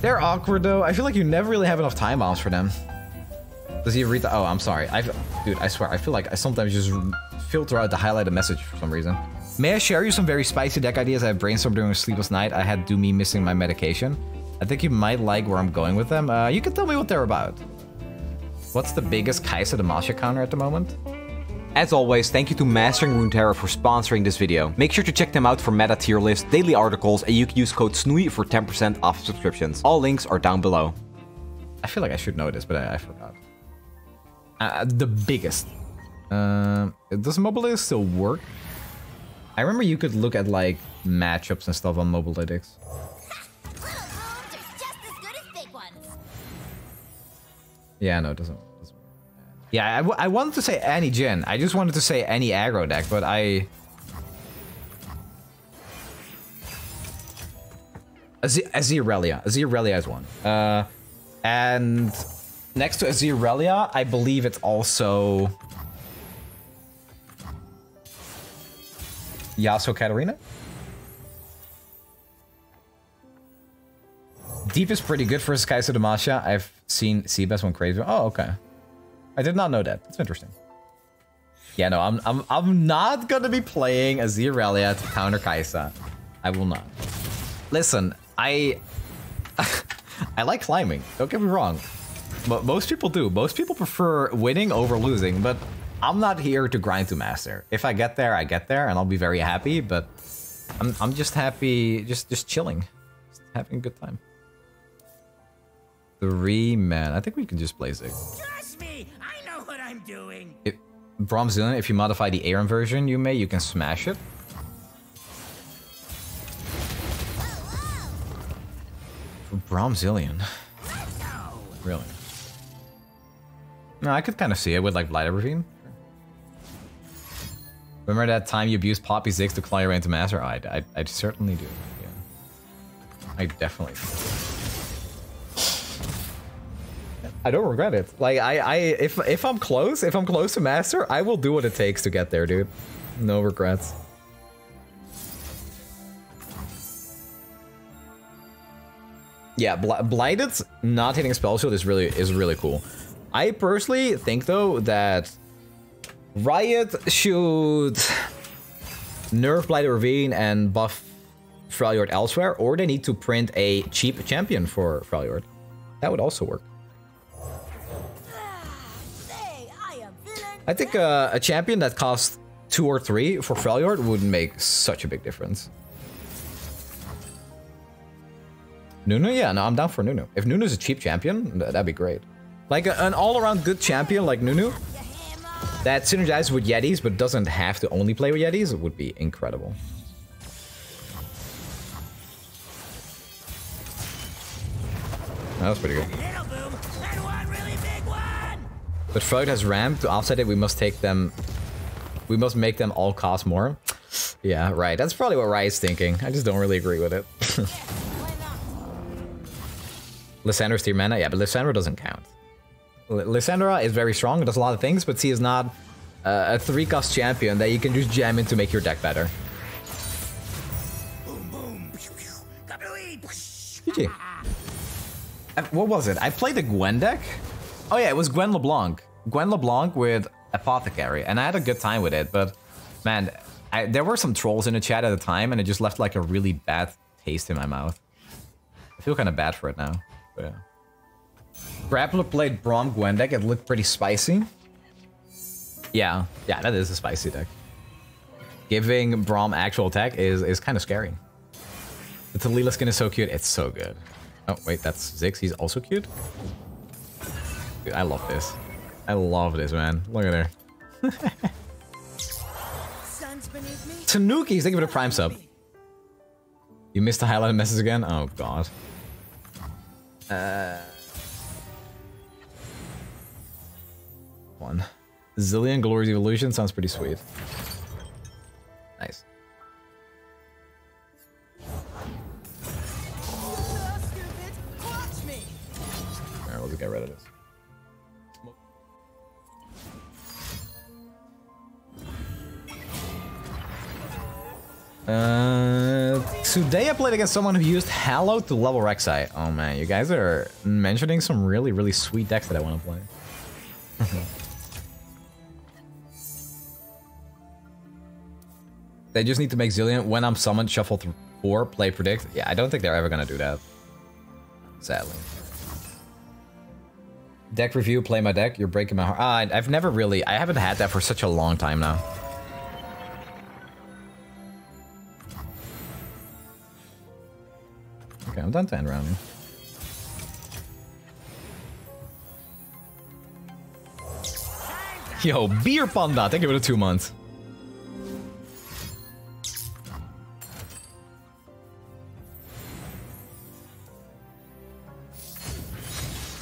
They're awkward though. I feel like you never really have enough time bombs for them. Does he read the? Oh, I'm sorry. I, dude, I swear, I feel like I sometimes just filter out the highlighted message for some reason. May I share you some very spicy deck ideas I brainstormed during a sleepless night? I had do me missing my medication. I think you might like where I'm going with them. Uh, you can tell me what they're about. What's the biggest Kai'Sa Demacia counter at the moment? As always, thank you to Mastering Runeterra for sponsoring this video. Make sure to check them out for meta tier lists, daily articles, and you can use code Snnuy for 10% off subscriptions. All links are down below. I feel like I should know this, but I, I forgot. Uh, the biggest. Uh, does Mobalytics still work? I remember you could look at like matchups and stuff on Mobalytics. Yeah, no, it doesn't. doesn't yeah, I, I wanted to say any Jhin. I just wanted to say any aggro deck, but I... Azirelia. Azirelia is one. Uh, and next to Azirelia, I believe it's also... Yasuo Katarina? Deep is pretty good for Kai'Sa Demacia. I've seen Seabass one crazy. Oh, okay. I did not know that. That's interesting. Yeah, no, I'm I'm I'm not gonna be playing Azirelia to counter Kai'Sa. I will not. Listen, I I like climbing. Don't get me wrong. But most people do. Most people prefer winning over losing, but I'm not here to grind to master. If I get there, I get there, and I'll be very happy, but I'm, I'm just happy, just, just chilling. Just having a good time. Three man. I think we can just play Ziggs. Trust me, I'm doing. If, Bromzillion, if you modify the Aaron version you may, you can smash it. Bromzillion. Really? No, I could kind of see it with like Blighted Ravine. Remember that time you abused Poppy Ziggs to claw your way into Master? I, I, I certainly do. Yeah. I definitely do. I don't regret it. Like I, I, if if I'm close, if I'm close to Master, I will do what it takes to get there, dude. No regrets. Yeah, Bl Blighted not hitting spell shield is really is really cool. I personally think though that Riot should nerf Blighted Ravine and buff Freljord elsewhere, or they need to print a cheap champion for Freljord. That would also work. I think uh, a champion that costs two or three for Freljord would make such a big difference. Nunu? Yeah, no, I'm down for Nunu. If Nunu's a cheap champion, that'd be great. Like a, an all-around good champion like Nunu that synergizes with Yetis but doesn't have to only play with Yetis would be incredible. That was pretty good. But Freljord has ramp. To offset it, we must take them... We must make them all cost more. Yeah, right. That's probably what Riot's thinking. I just don't really agree with it. Lissandra's tier mana? Yeah, but Lissandra doesn't count. L Lissandra is very strong, does a lot of things, but she is not uh, a 3-cost champion that you can just jam in to make your deck better. GG. Uh, what was it? I played the Gwen deck? Oh yeah, it was Gwen LeBlanc. Gwen LeBlanc with Apothecary, and I had a good time with it, but man, I, there were some trolls in the chat at the time, and it just left like a really bad taste in my mouth. I feel kind of bad for it now. But yeah. Grappler played Braum Gwen deck. It looked pretty spicy. Yeah, yeah, that is a spicy deck. Giving Braum actual attack is, is kind of scary. The Taliyah skin is so cute. It's so good. Oh, wait, that's Ziggs. He's also cute? Dude, I love this. I love this, man. Look at her. Tanuki, thank you for the prime sub. You missed the highlighted message again? Oh, God. Uh, one. Zilean Glorious Evolution sounds pretty sweet. Uh, Today I played against someone who used Hallow to level Rek'Sai. Oh man, you guys are mentioning some really, really sweet decks that I want to play. they just need to make Zilean when I'm summoned, shuffle through four, play predict. Yeah, I don't think they're ever gonna do that. Sadly. Deck review, play my deck. You're breaking my heart. Uh, I've never really, I haven't had that for such a long time now. Okay, I'm done to end. Yo, beer panda. Thank you for the two months.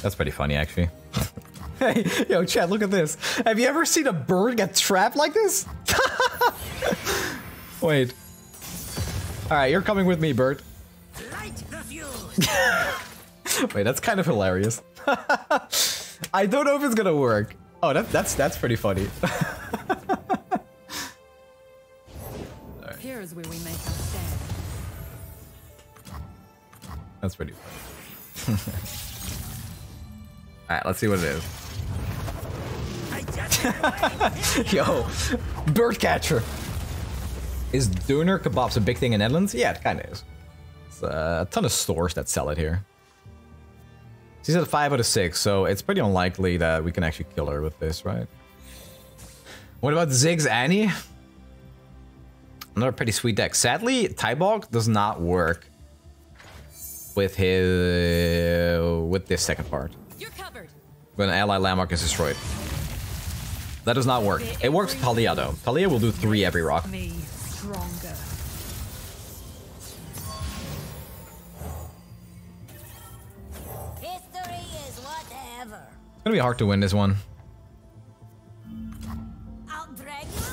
That's pretty funny, actually. hey, yo, Chad, look at this. Have you ever seen a bird get trapped like this? Wait. All right, you're coming with me, bird. Light the fuse. Wait, that's kind of hilarious. I don't know if it's gonna work. Oh, that, that's that's pretty funny. Here is where we make our stand. that's pretty funny. All right, let's see what it is. Yo, bird catcher. Is doner kebabs a big thing in Netherlands? Yeah, it kind of is. It's uh, a ton of stores that sell it here. She's at 5 out of 6, so it's pretty unlikely that we can actually kill her with this, right? What about Ziggs Annie? Another pretty sweet deck. Sadly, Tybog does not work with his with this second part. You're covered. When an ally landmark is destroyed. That does not work. It works with Taliyah though. Taliyah will do three every rock. Me gonna be hard to win this one. I'll drag you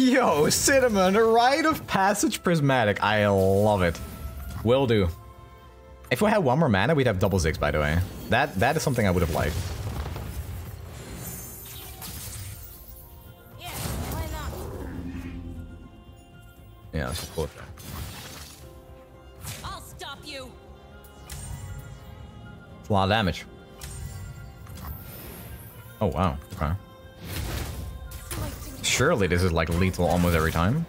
Yo, Cinnamon, a rite of passage prismatic. I love it. Will do. If we had one more mana, we'd have double Ziggs, by the way. That That is something I would have liked. Yeah, why not? Yeah, let's just pull it there. I'll stop you. It's a lot of damage. Oh, wow. Okay. Surely this is like lethal almost every time.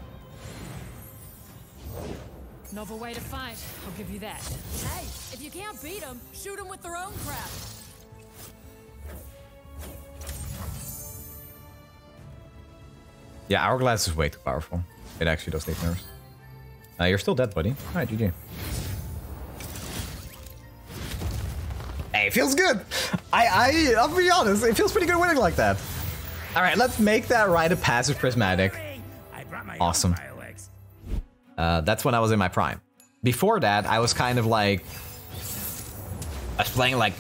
Novel way to fight. I'll give you that. Hey, if you can't beat them, shoot them with their own crap. Yeah, Hourglass is way too powerful. It actually does take nerves. Uh, you're still dead, buddy. Alright, GG. Hey, it feels good! I, I, I'll be honest, it feels pretty good winning like that. Alright, let's make that rite of passage prismatic. Awesome. Uh, that's when I was in my prime. Before that, I was kind of like... I was playing like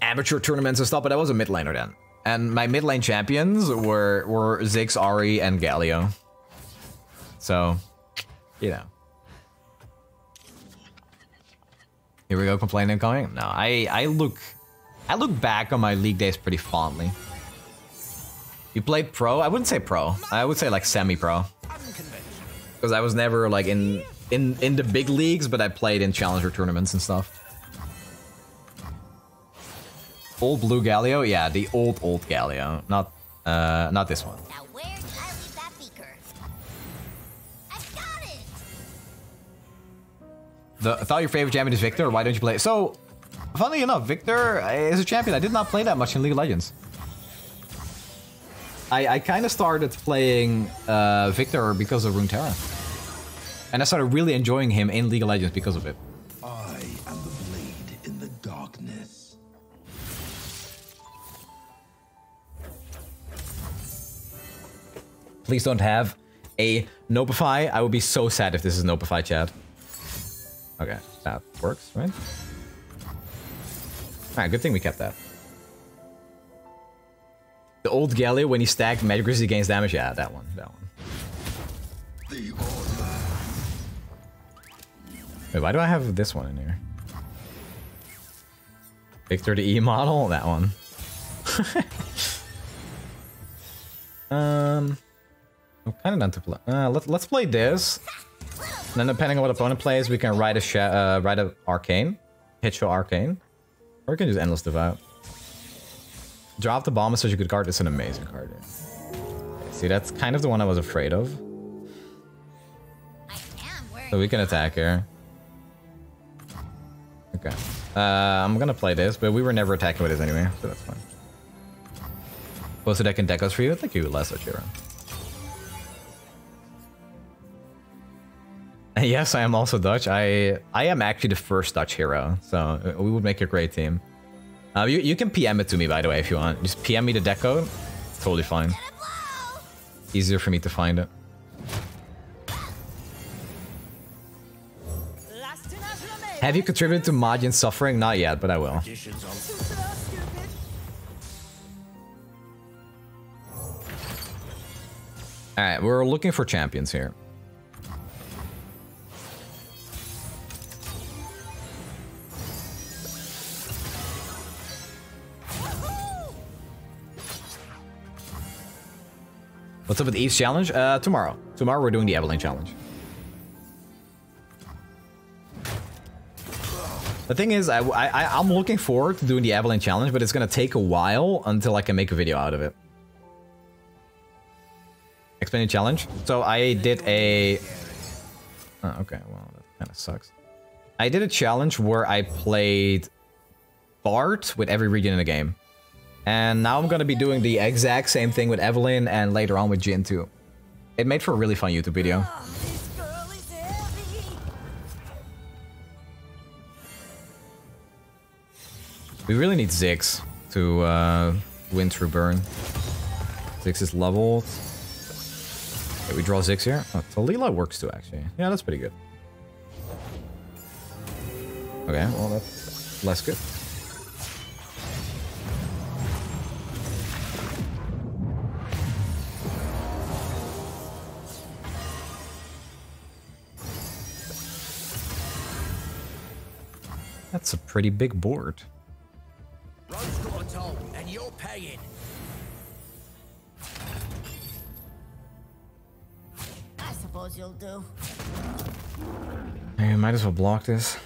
amateur tournaments and stuff, but I was a mid laner then. And my mid lane champions were, were Ziggs, Ahri, and Galio. So, you know. Here we go, complaining coming. No, I, I look... I look back on my league days pretty fondly. You played pro? I wouldn't say pro. I would say like semi-pro because I was never like in in in the big leagues, but I played in challenger tournaments and stuff. Old blue Galio, yeah, the old old Galio, not uh not this one. I leave that beaker? I've got it! The, I thought your favorite champion is Viktor. Why don't you play? So, funnily enough, Viktor is a champion. I did not play that much in League of Legends. I, I kind of started playing uh, Viktor because of Runeterra. And I started really enjoying him in League of Legends because of it. I am the blade in the darkness. Please don't have a Nopeify. I would be so sad if this is Nopeify chat. Okay, that works, right? Alright, good thing we kept that. The old Galio when he stacked Magic Resist gains damage? Yeah, that one. That one. Wait, why do I have this one in here? Viktor the E model? That one. um, I'm kind of done to play. Uh, let, let's play this. And then depending on what opponent plays, we can ride a uh, ride a arcane, hit show arcane, or we can just endless devout. Drop the bomb is such a good card. It's an amazing card. yeah. See, that's kind of the one I was afraid of. So we can attack here. Okay. Uh, I'm gonna play this, but we were never attacking with this anyway, so that's fine. Posted deck and decos for you. Thank you, Less Ochiro. Yes, I am also Dutch. I I am actually the first Dutch hero, so we would make a great team. Uh, you, you can PM it to me, by the way, if you want. Just PM me the deck code. It's totally fine. Easier for me to find it. Have you contributed to Majin's suffering? Not yet, but I will. Alright, we're looking for champions here. What's up with Eve's challenge? Uh, tomorrow. Tomorrow we're doing the Evelynn challenge. The thing is, I, I, I'm looking forward to doing the Evelynn challenge, but it's gonna take a while until I can make a video out of it. Explain the challenge. So I did a... Oh, okay, well, that kind of sucks. I did a challenge where I played Bard with every region in the game. And now I'm gonna be doing the exact same thing with Evelynn and later on with Jhin too. It made for a really fun YouTube video. We really need Ziggs to uh, win through burn. Ziggs is leveled. Okay, we draw Ziggs here. Oh, Taliyah works too, actually. Yeah, that's pretty good. Okay, well, that's less good. Pretty big board. Road's got a toll, and you're paying. I suppose you'll do. Hey, might as well block this.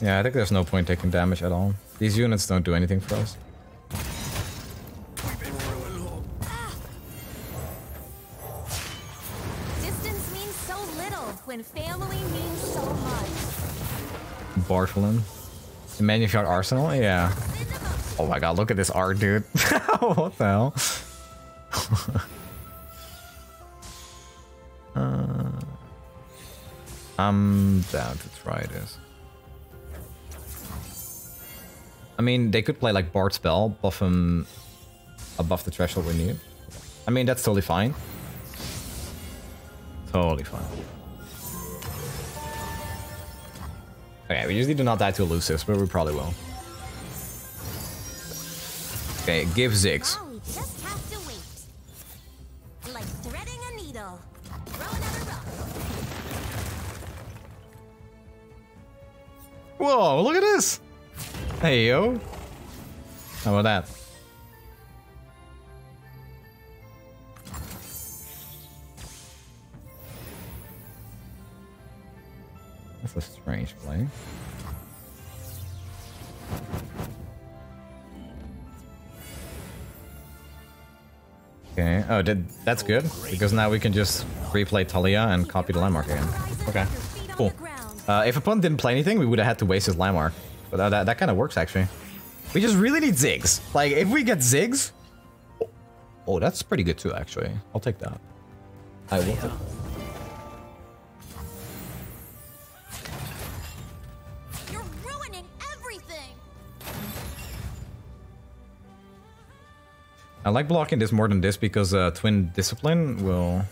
Yeah, I think there's no point taking damage at all. These units don't do anything for us. Ah! Distance means so little when family means so much. Bartholin. The Manufactured Arsenal? Yeah. Oh my god, look at this art, dude. what the hell? uh, I'm down to try this. I mean, they could play like Bard spell, buff him above the threshold we need. I mean, that's totally fine. Totally fine. Okay, we just need to not die to elusives, but we probably will. Okay, give Ziggs. Now we just have to wait. Like threading a needle. Throw another rock. Whoa, look at this! Hey, yo. How about that? A strange play. Okay. Oh, did that's good because now we can just replay Taliyah and copy the landmark again. Okay. Cool. Uh, if opponent didn't play anything, we would have had to waste his landmark. But uh, that, that kind of works, actually. We just really need Ziggs. Like, if we get Ziggs. Oh, oh, that's pretty good, too, actually. I'll take that. I will I like blocking this more than this because uh, Twin Discipline will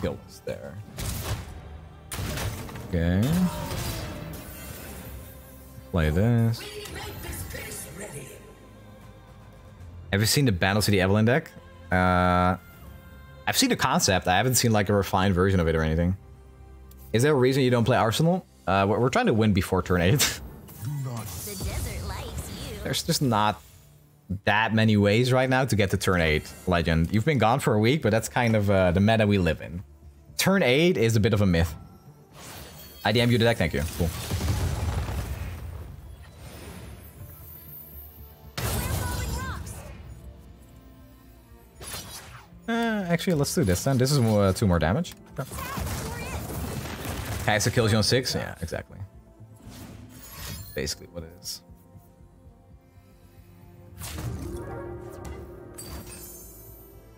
kill us there. Okay. Play this. Have you seen the Bandle City Evelynn deck? Uh, I've seen the concept. I haven't seen like a refined version of it or anything. Is there a reason you don't play Arsenal? Uh, we're trying to win before turn 8. There's just not that many ways right now to get to turn 8, Legend. You've been gone for a week, but that's kind of uh, the meta we live in. Turn 8 is a bit of a myth. IDM you the deck, thank you. Cool. Uh, actually, let's do this then. This is uh, two more damage. Okay. Kai'Sa kills you on 6? Yeah, exactly. Basically what it is.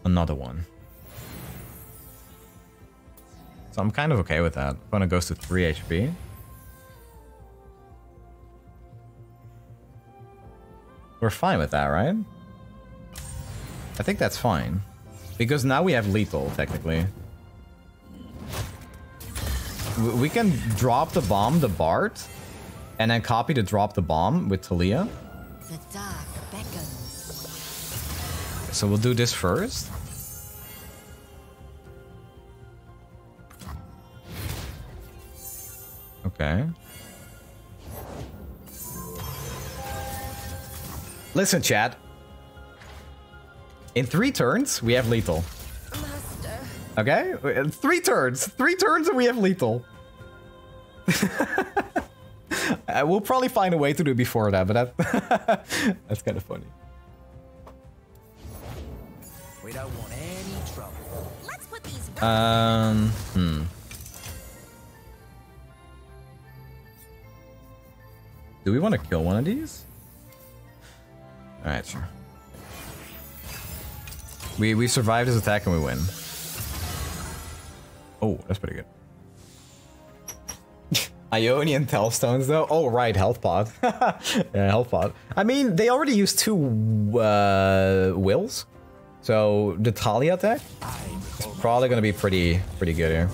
Another one. So I'm kind of okay with that. Opponent goes to 3 HP. We're fine with that, right? I think that's fine. Because now we have lethal, technically. We can drop the bomb the Bard, and then copy to drop the bomb with Taliyah. The dark. So we'll do this first. Okay. Listen, chat. In three turns, we have lethal. Master. Okay? Three turns. Three turns and we have lethal. Uh, we'll probably find a way to do it before that, but that that's kind of funny. Um, hmm. Do we want to kill one of these? All right, sure. We we survived his attack and we win. Oh, that's pretty good. Ionian Tellstones though? Oh right, health pod. yeah, health pod. I mean, they already used two uh, wills. So the Taliyah attack is probably gonna be pretty pretty good here.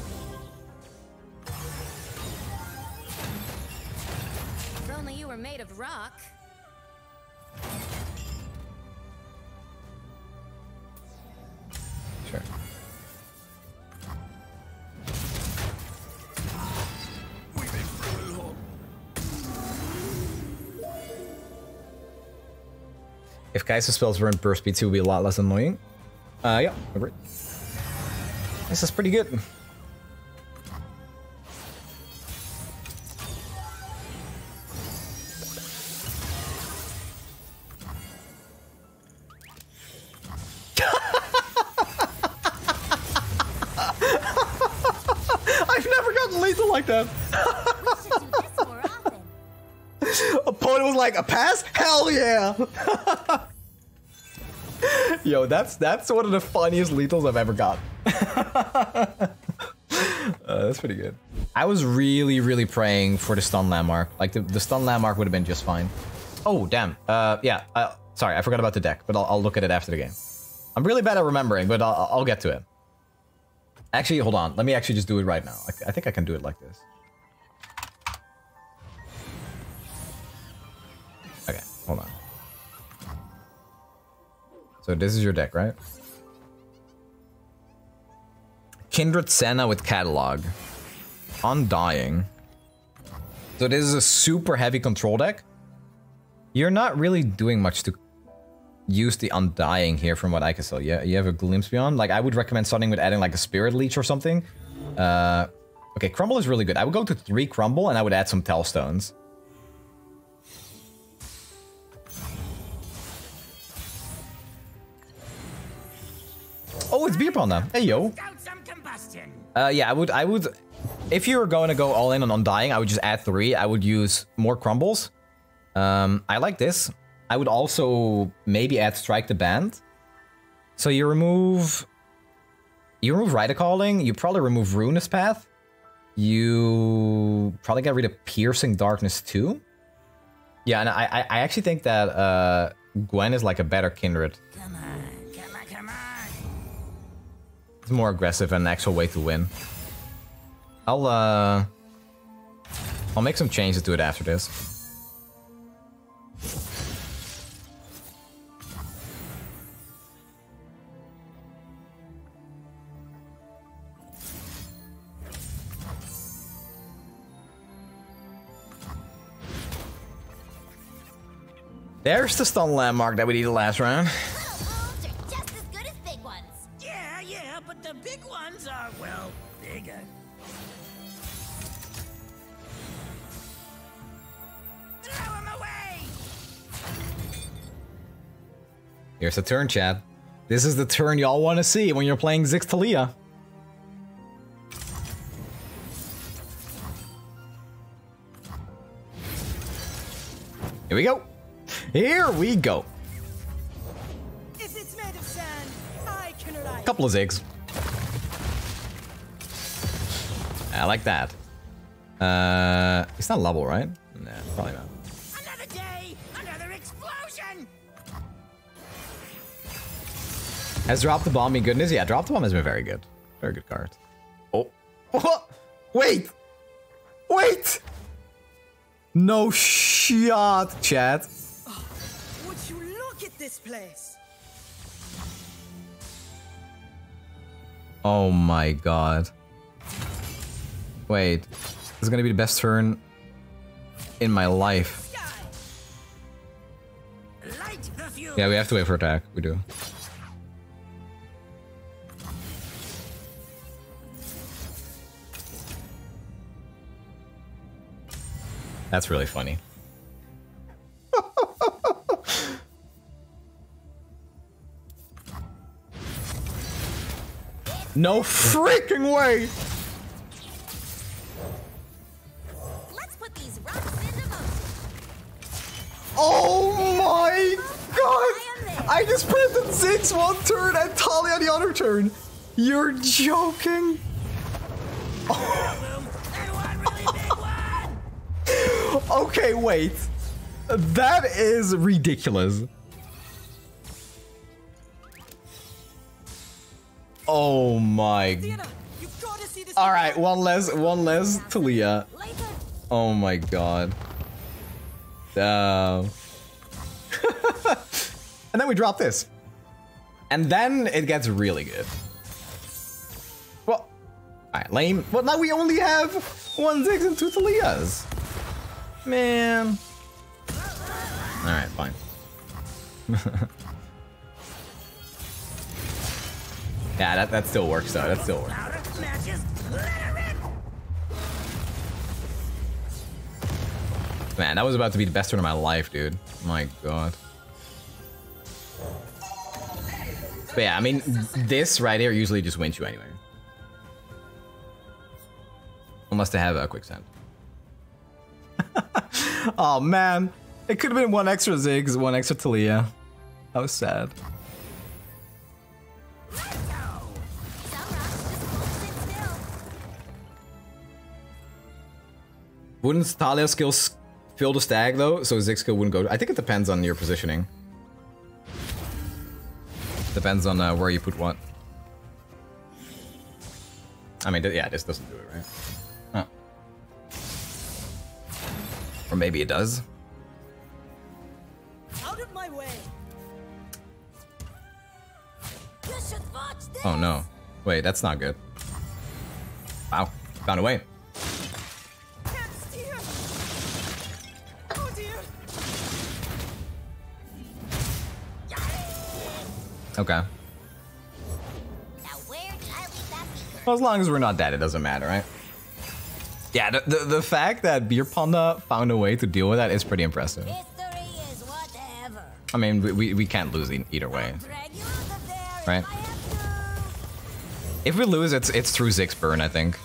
Kai'Sa spells were in burst speed 2 would be a lot less annoying. Uh, yeah, agree. This is pretty good. That's that's one of the funniest lethals I've ever got. uh, that's pretty good. I was really, really praying for the stun landmark. Like, the, the stun landmark would have been just fine. Oh, damn. Uh, yeah, uh, sorry, I forgot about the deck, but I'll, I'll look at it after the game. I'm really bad at remembering, but I'll, I'll get to it. Actually, hold on. Let me actually just do it right now. I, I think I can do it like this. Okay, hold on. So this is your deck, right? Kindred Senna with Catalog. Undying. So this is a super heavy control deck. You're not really doing much to use the Undying here from what I can tell. Yeah, you have a Glimpse Beyond. Like, I would recommend starting with adding like a Spirit Leech or something. Uh, okay, Crumble is really good. I would go to three Crumble and I would add some Tellstones. Oh, it's beer pong now. Hey yo. Uh, yeah, I would, I would, if you were going to go all in on Undying, I would just add three. I would use more crumbles. Um, I like this. I would also maybe add Strike the Band. So you remove, you remove Rider Calling. You probably remove Ruinous Path. You probably get rid of Piercing Darkness too. Yeah, and I, I, I actually think that uh, Gwen is like a better Kindred. Come on, it's more aggressive and an actual way to win. I'll, uh... I'll make some changes to it after this. There's the stun landmark that we needed last round. Here's the turn, Chad. This is the turn y'all want to see when you're playing Ziggs Taliyah. Here we go. Here we go. If it's made of sand, I can. Couple of Ziggs. I like that. Uh, it's not level, right? Nah, probably not. Has Drop the Bomb been goodness? Yeah, Drop the Bomb has been very good. Very good card. Oh. oh wait! Wait! No shot, chat. Oh, would you look at this place? Oh my god. Wait. This is gonna be the best turn in my life. Light the fuse! Yeah, we have to wait for attack. We do. That's really funny. no freaking way! Let's put these rocks into motion. Oh my oh, god! I just printed Ziggs one turn and Taliyah the other turn. You're joking? And Okay, wait. That is ridiculous. Oh my. Theodore, you've got to see this. All right, one less, one less Taliyah. Oh my god. Damn. and then we drop this. And then it gets really good. Well, alright, lame. Well, now we only have one Ziggs and two Taliyahs. Man. Alright, fine. yeah, that, that still works though. That still works. Man, that was about to be the best turn of my life, dude. My god. But yeah, I mean, this right here usually just wins you anyway. Unless they have a Quicksand. oh man, it could have been one extra Ziggs, one extra Taliyah. That was sad. Wouldn't Taliyah skill fill the stag though? So Ziggs skill wouldn't go. I think it depends on your positioning. Depends on uh, where you put what. I mean, yeah, this doesn't do it, right? Or maybe it does. Out of my way. You should watch this. Oh no. Wait, that's not good. Wow, found a way. Can't steer. Oh dear. Okay. Now where did I leave that? Well, as long as we're not dead, it doesn't matter, right? Yeah, the, the, the fact that Beer Panda found a way to deal with that is pretty impressive. Is. I mean, we, we, we can't lose either way. Drag you out of there if Right. If we lose, it's it's through Ziggs burn, I think.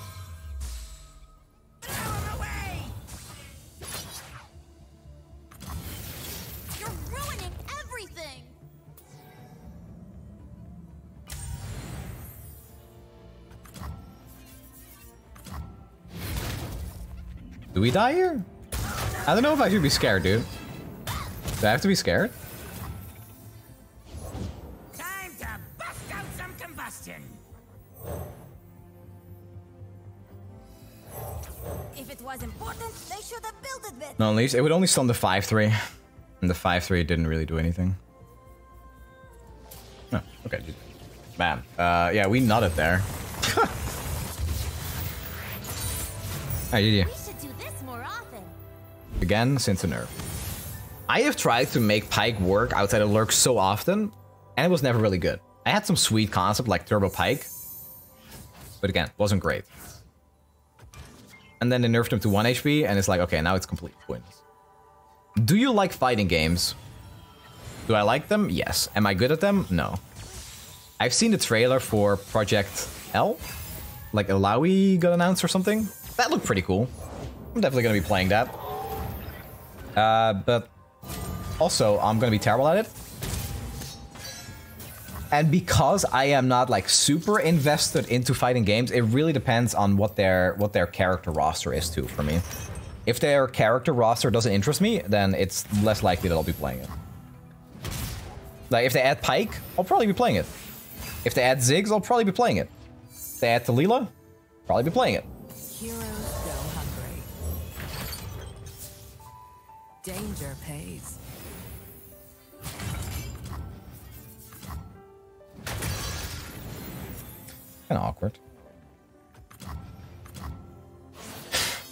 Do we die here? I don't know if I should be scared, dude. Do I have to be scared? Time to bust out some combustion! If it was important, they should have built it better. No, at least it would only stun the 5-3. And the 5-3 didn't really do anything. Oh, okay. Man, uh, yeah, we nutted there. GG. We Again, since nerf. I have tried to make Pyke work outside of Lurk so often, and it was never really good. I had some sweet concept like Turbo Pyke, but again, wasn't great. And then they nerfed him to 1 HP, and it's like, okay, now it's completely pointless. Do you like fighting games? Do I like them? Yes. Am I good at them? No. I've seen the trailer for Project L, like Alawi got announced or something. That looked pretty cool. I'm definitely gonna be playing that. Uh, but also, I'm gonna be terrible at it. And because I am not like super invested into fighting games, it really depends on what their what their character roster is too for me. If their character roster doesn't interest me, then it's less likely that I'll be playing it. Like if they add Pyke, I'll probably be playing it. If they add Ziggs, I'll probably be playing it. If they add Taliyah, probably be playing it. Heroes Danger pays. Kind of awkward.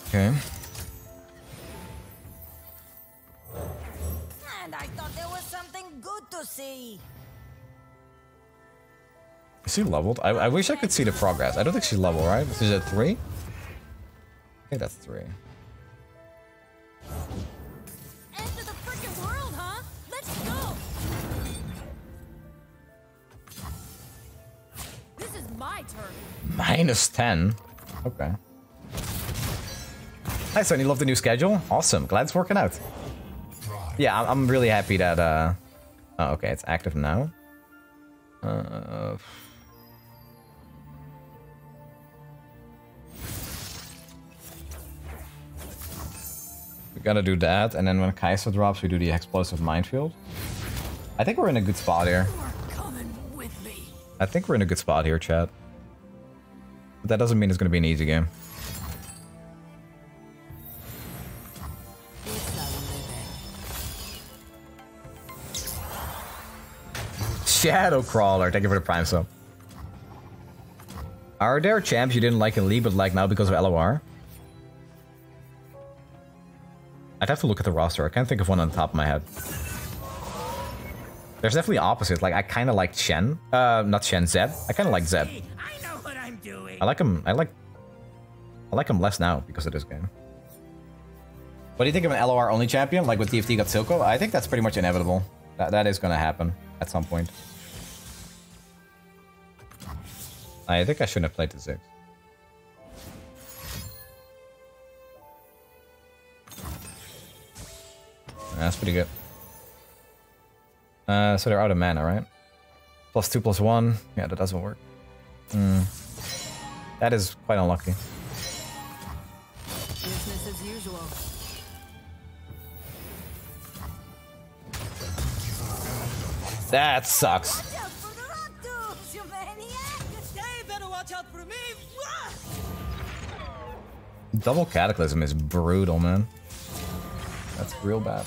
Okay. And I thought there was something good to see. Is she leveled? I, I wish I could see the progress. I don't think she's level, right? Is it three? I think that's three. Minus 10. Okay. Hi, Son. You love the new schedule? Awesome. Glad it's working out. Yeah, I'm- really happy that, uh... Oh, okay, it's active now. Uh... We gotta do that, and then when Kai'Sa drops, we do the explosive minefield. I think we're in a good spot here. Coming with me. I think we're in a good spot here, chat. But that doesn't mean it's gonna be an easy game. Shadow Crawler, thank you for the prime sub. Are there champs you didn't like in League but like now because of LOR? I'd have to look at the roster. I can't think of one on top of my head. There's definitely opposites. Like I kind of like Shen. Uh, not Shen. Zed. I kind of like Zed. Doing. I like him. I like. I like him less now because of this game. What do you think of an LOR only champion, like with TFT got Silco? I think that's pretty much inevitable. That that is gonna happen at some point. I think I shouldn't have played the six. That's pretty good. Uh, so they're out of mana, right? Plus two, plus one. Yeah, that doesn't work. Hmm. That is quite unlucky. Business as usual. That sucks. Watch out for the Raptors, you maniac! They better watch out for me. Wah! Double Cataclysm is brutal, man. That's real bad.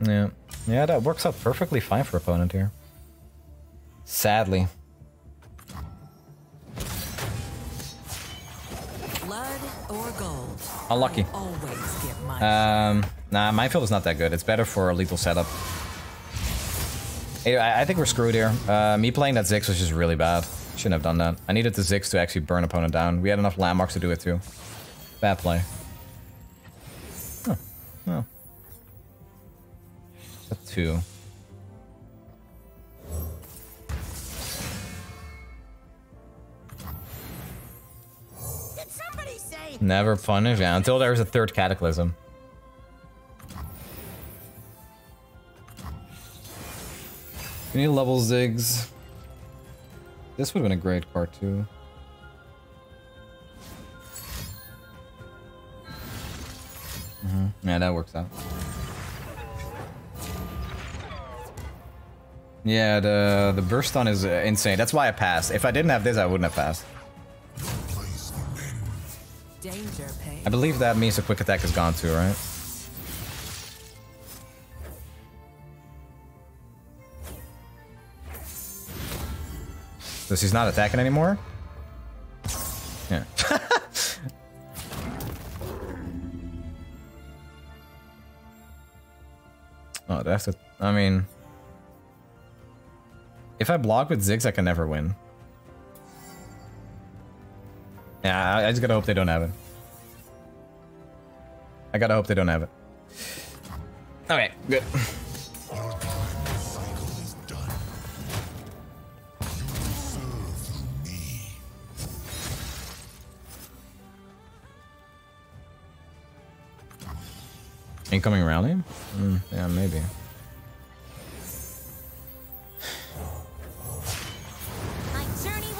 Yeah. Yeah, that works out perfectly fine for opponent here. Sadly. Blood or gold. Unlucky. Always get my Um, nah, Minefield is not that good. It's better for a lethal setup. Anyway, I I think we're screwed here. Uh, me playing that Ziggs was just really bad. Shouldn't have done that. I needed the Ziggs to actually burn opponent down. We had enough landmarks to do it too. Bad play. Huh. Oh. A two. Never punish. Yeah, until there's a third cataclysm. We need level Ziggs. This would have been a great card too. Mhm. Yeah, that works out. Yeah, the the burst on is insane. That's why I passed. If I didn't have this, I wouldn't have passed. believe that means the quick attack is gone too, right? Because he's not attacking anymore? Yeah. oh, that's a... I mean... If I block with Ziggs, I can never win. Yeah, I, I just gotta hope they don't have it. I gotta hope they don't have it. Okay, good. Incoming rally? Mm, yeah, maybe. My journey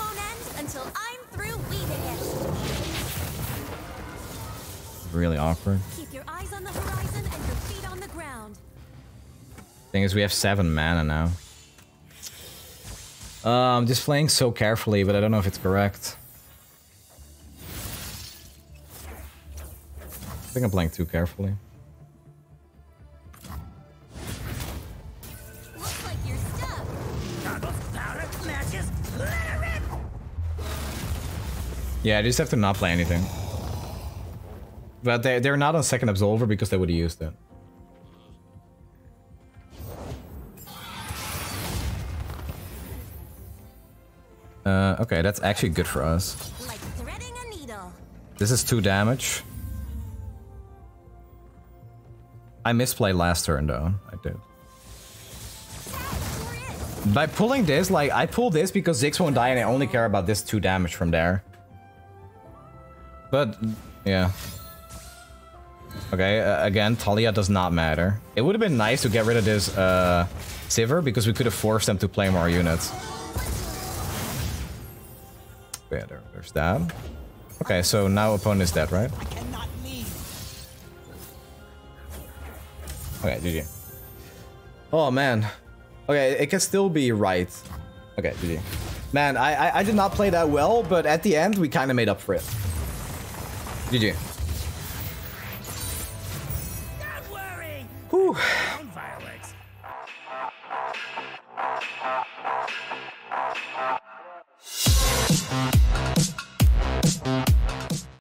Thing is, we have seven mana now. Uh, I'm just playing so carefully, but I don't know if it's correct. I think I'm playing too carefully. Looks like you're stuck. Powder, matches, let her rip! Yeah, I just have to not play anything. But they, they're not on second Absolver because they would have used it. Uh, okay, that's actually good for us. Like a. This is two damage. I misplayed last turn though. I did. By pulling this, like, I pull this because Ziggs won't die and I only care about this two damage from there. But, yeah. Okay, uh, again, Taliyah does not matter. It would have been nice to get rid of this, uh, Sivir because we could have forced them to play more units. Yeah, there, there's that. Okay, so now opponent is dead, right? I cannot leave. Okay, GG. Oh man. Okay, it can still be right. Okay, GG. Man, I, I I did not play that well, but at the end we kind of made up for it. GG. Don't! Whew.